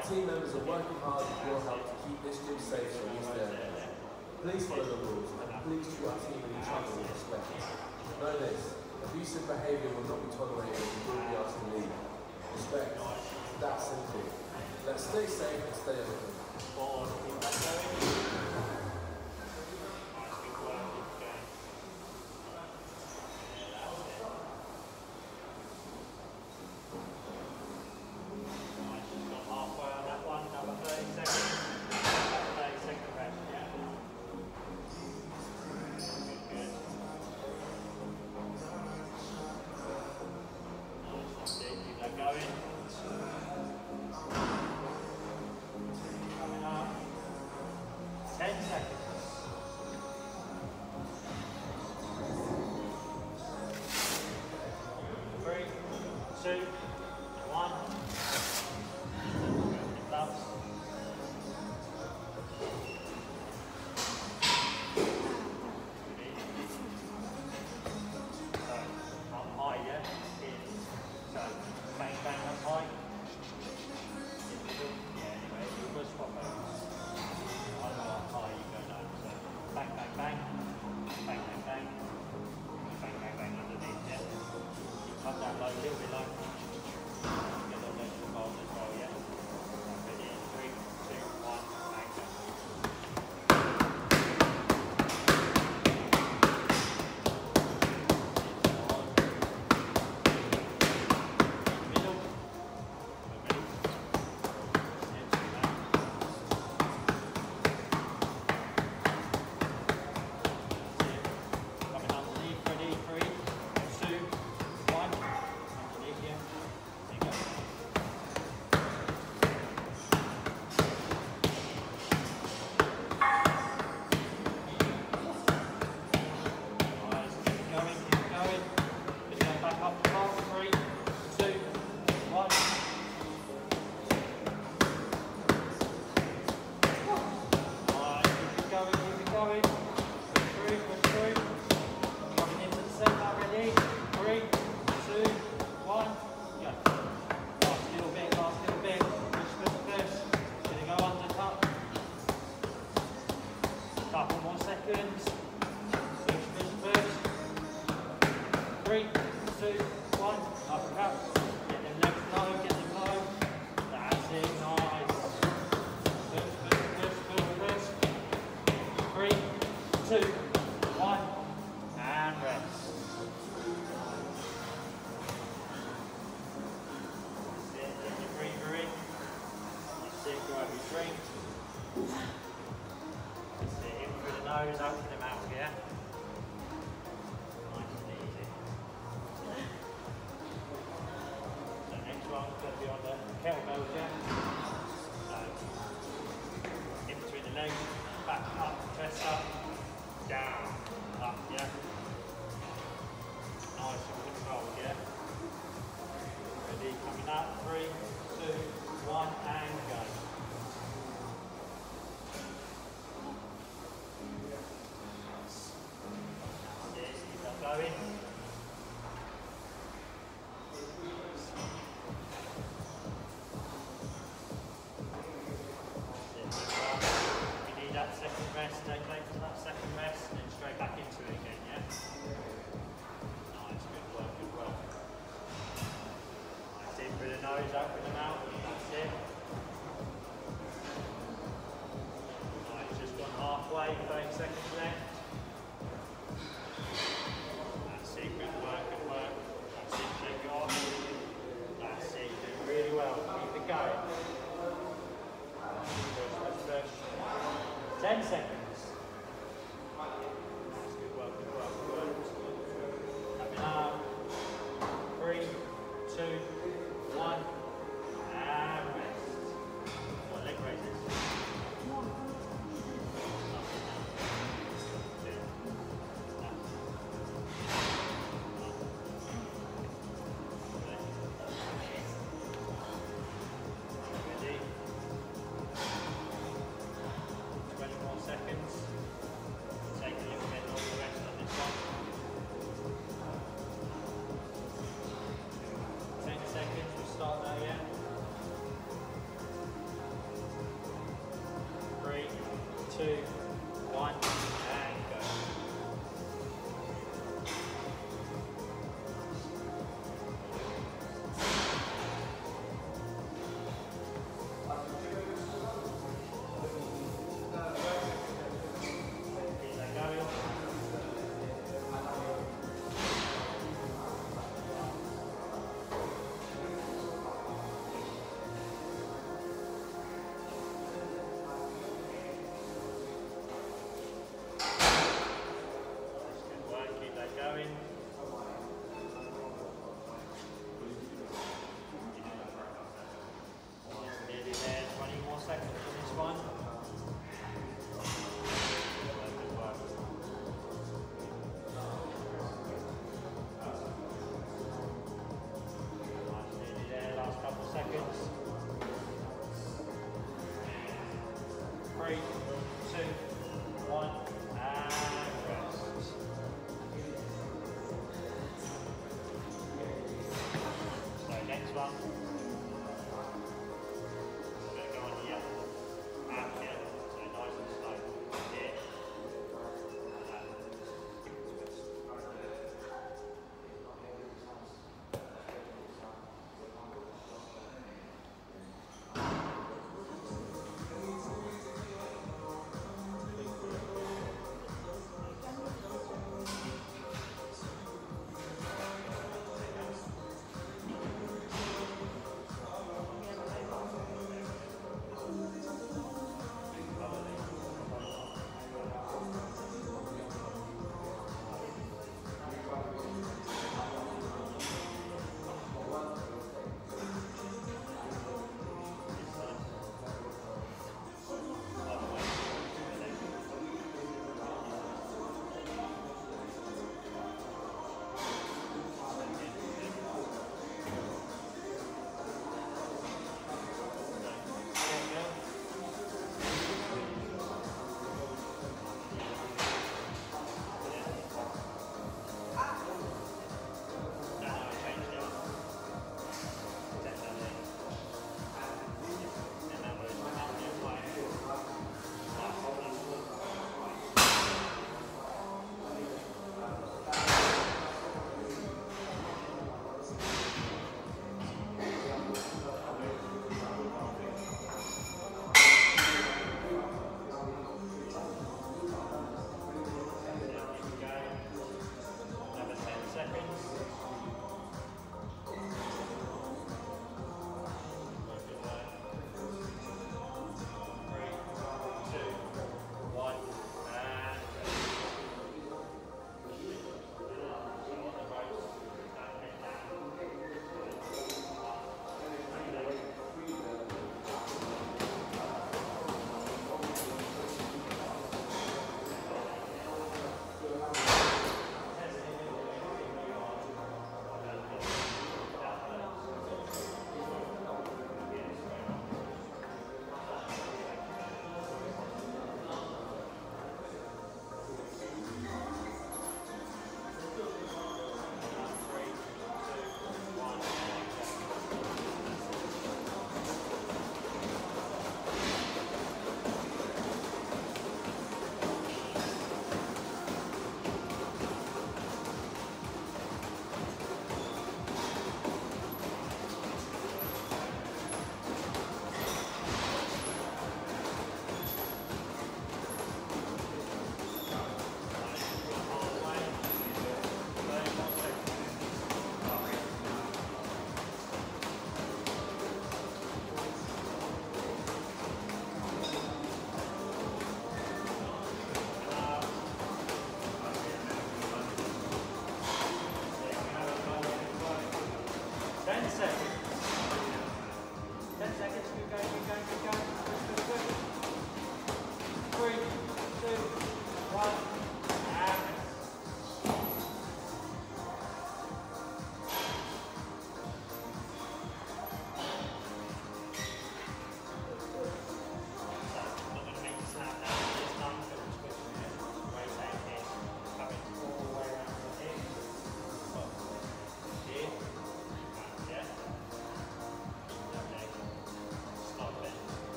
Our team members are working hard with your help to keep this gym safe from these days. Please follow the rules and please treat our team and each other with respect. Know this, abusive behaviour will not be tolerated and you will be asked to leave. Respect, that's simple. Let's stay safe and stay open. strength. Stay in through the nose, open them out, yeah? Jacques for them out.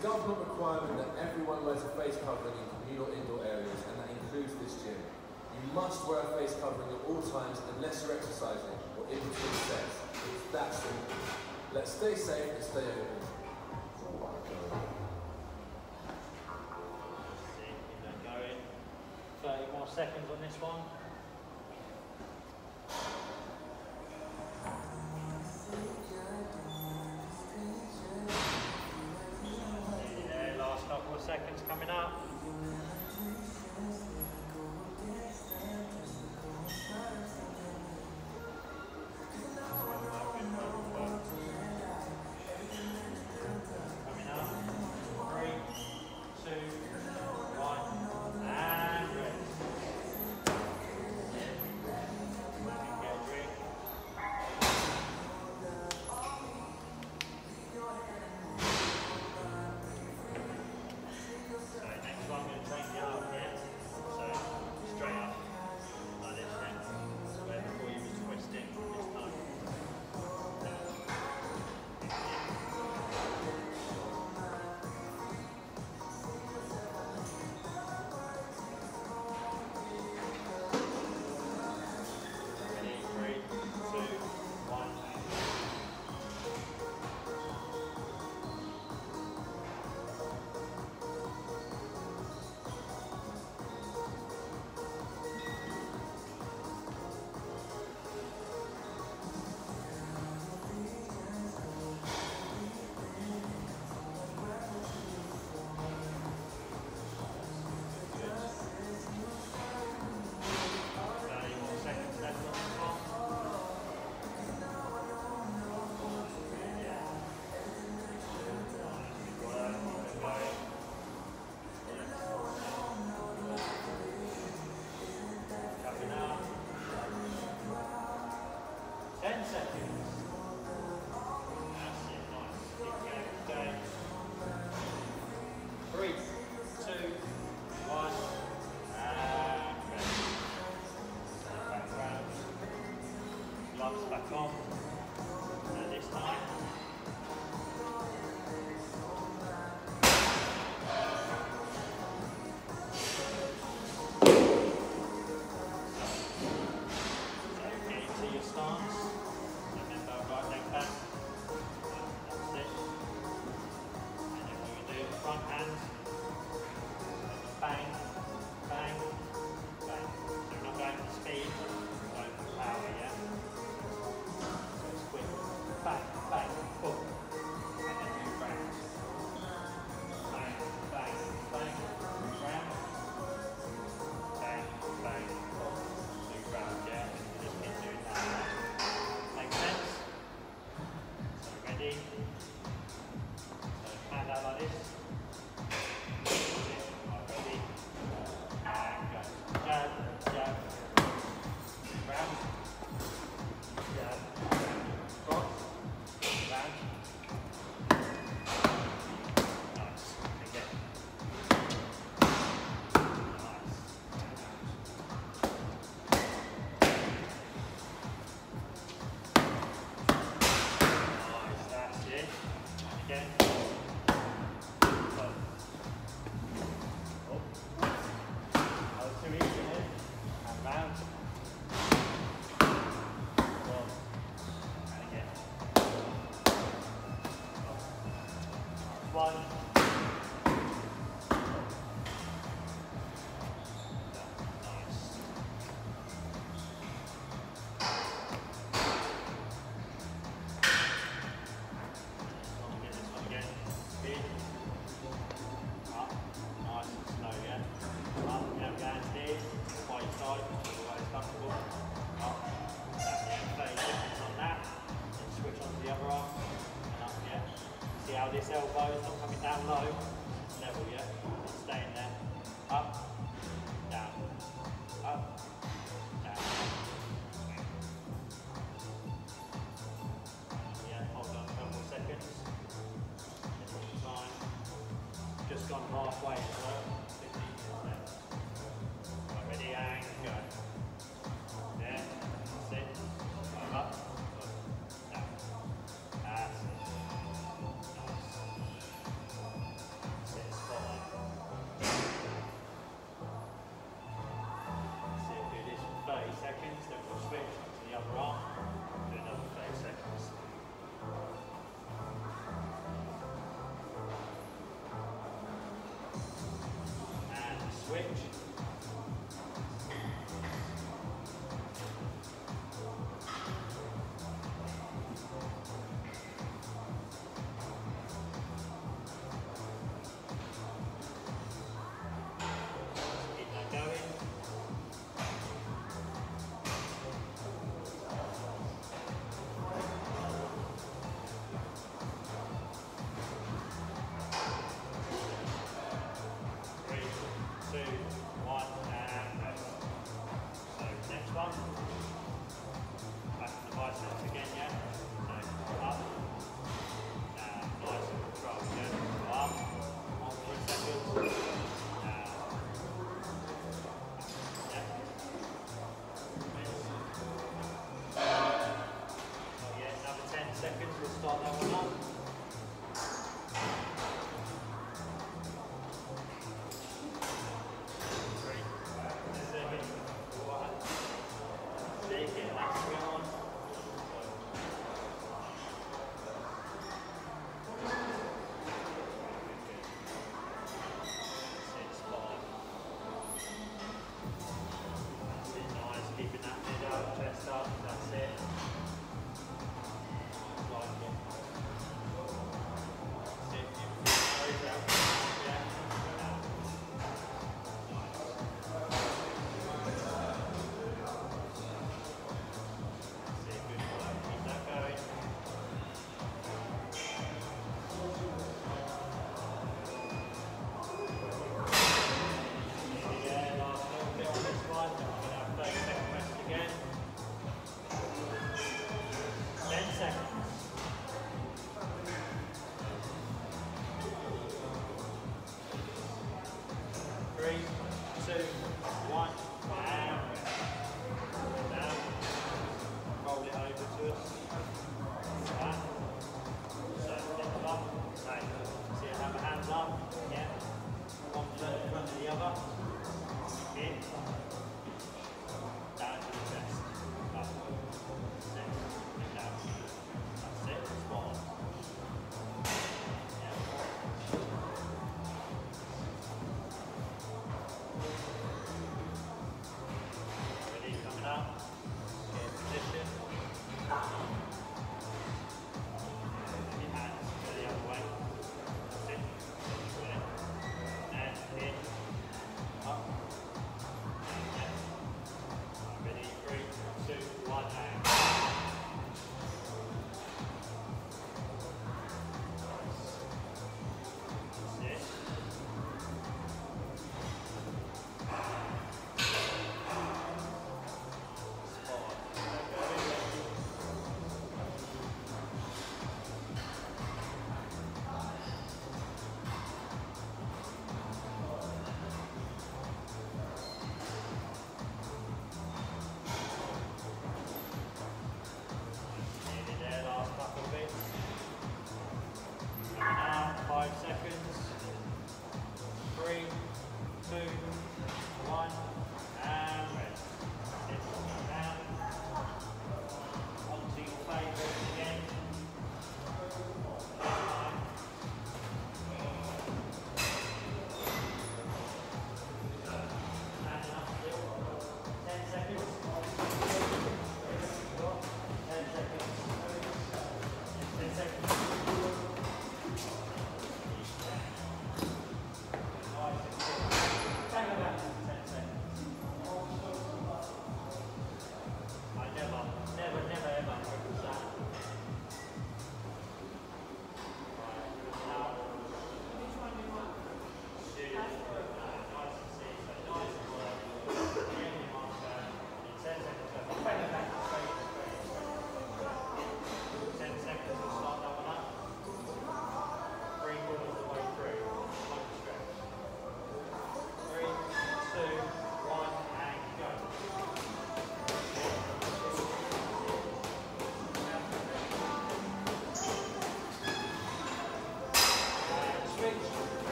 government requirement that everyone wears a face covering in communal indoor areas, and that includes this gym. You must wear a face covering at all times unless you're exercising or in between sets. It's that simple. Let's stay safe and stay open. Thirty more seconds on this one. back on.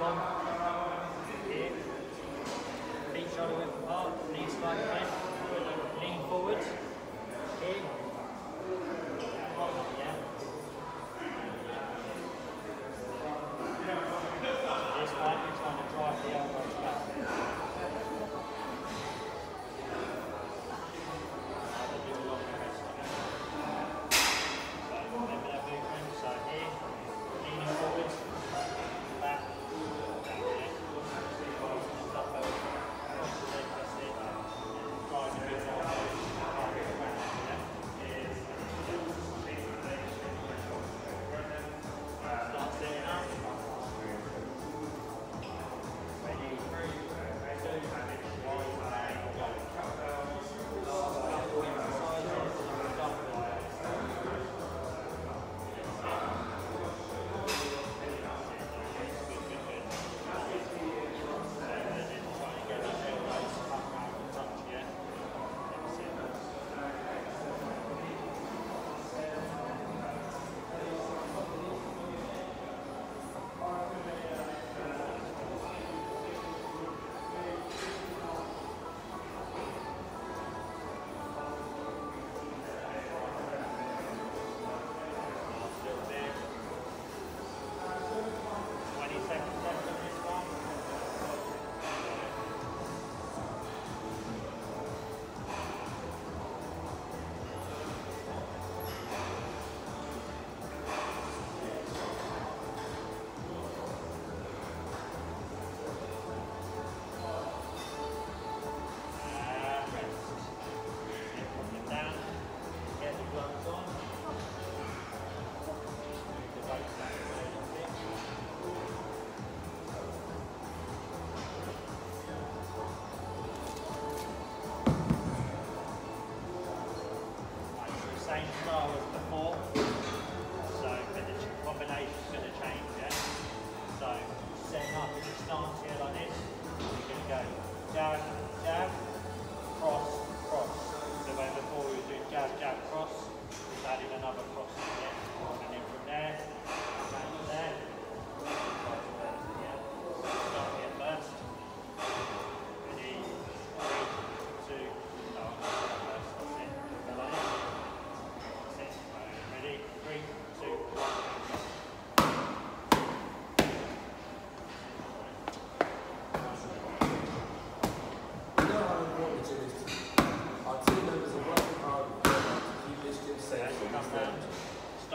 one. Feet shoulder width apart, knees slightly